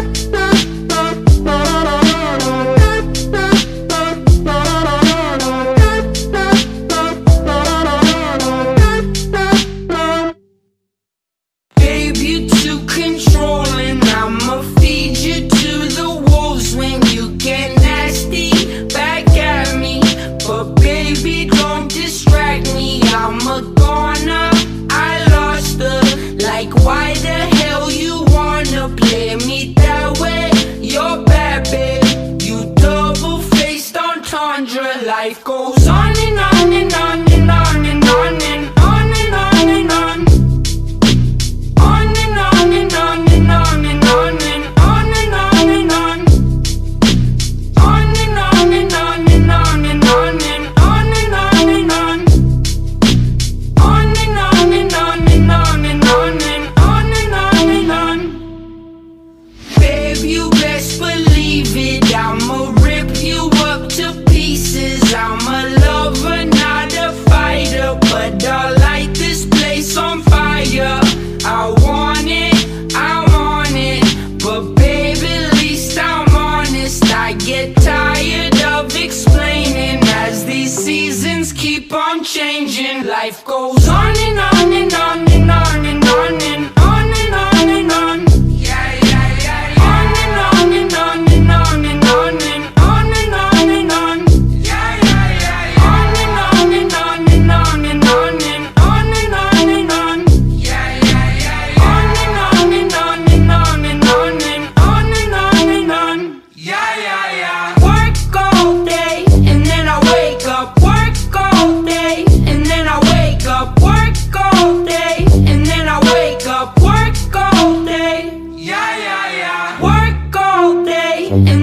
Bye. Entendre. Life goes on and on and on and on and on and on and on and on. On and on and on and on and on and on and on and on. On and on and on and on and on and on and on and on. On and on and on and on and on and on and on and on. Babe, you best believe it. I'ma rip you. I'm a lover, not a fighter, but I light this place on fire. I want it, I want it, but baby, at least I'm honest. I get tired of explaining as these seasons keep on changing. Life goes on and on and on and